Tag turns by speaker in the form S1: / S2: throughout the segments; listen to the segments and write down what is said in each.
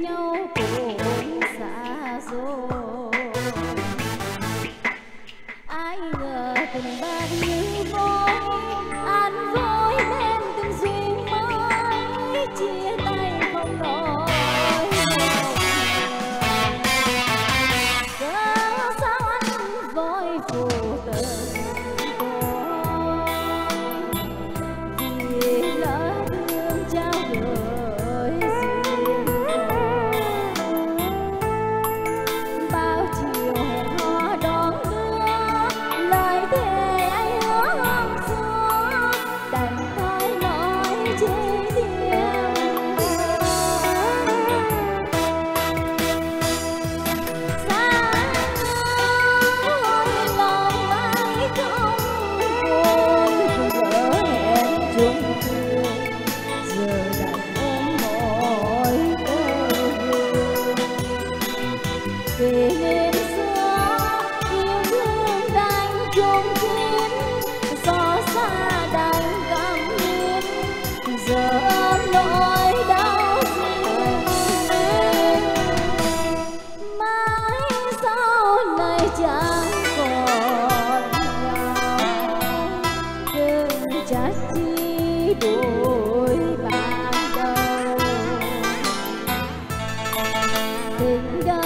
S1: nhau cùng xa rồi. Ai ngờ từng bạn như vôi về đêm xưa yêu thương đánh chung kín gió xa đánh cảm nghiến giờ nỗi đau riêng mãi sau này chẳng còn đừng chắc chi đôi ban đầu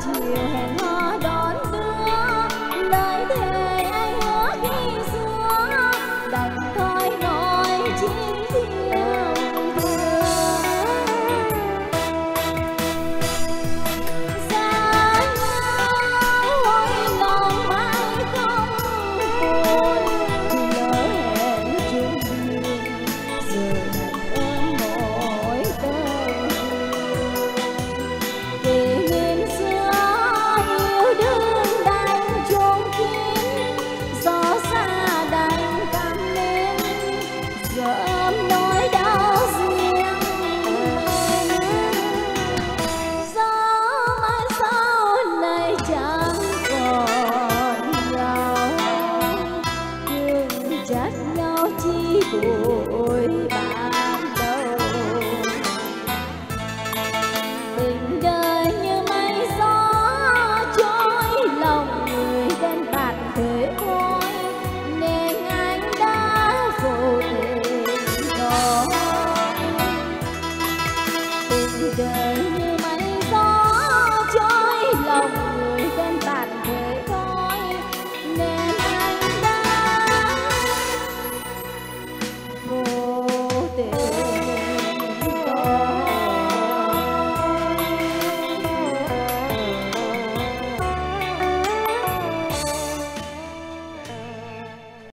S1: to you, trách nhau chi bụi bạc.